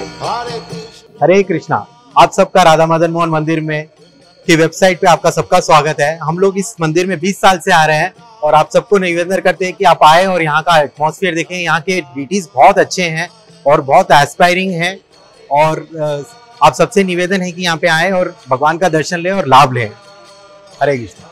हरे कृष्णा। आप सबका राधा मदन मोहन मंदिर में की वेबसाइट पे आपका सबका स्वागत है। हम लोग इस मंदिर में 20 साल से आ रहे हैं और आप सबको निवेदन करते हैं कि आप आए और यहाँ का एटमोसफियर देखें। यहाँ के डीटीज बहुत अच्छे हैं और बहुत एस्पायरिंग हैं और आप सबसे निवेदन है कि यहाँ पे आए और भगवान का दर्शन लें और लाभ लें। हरे कृष्णा।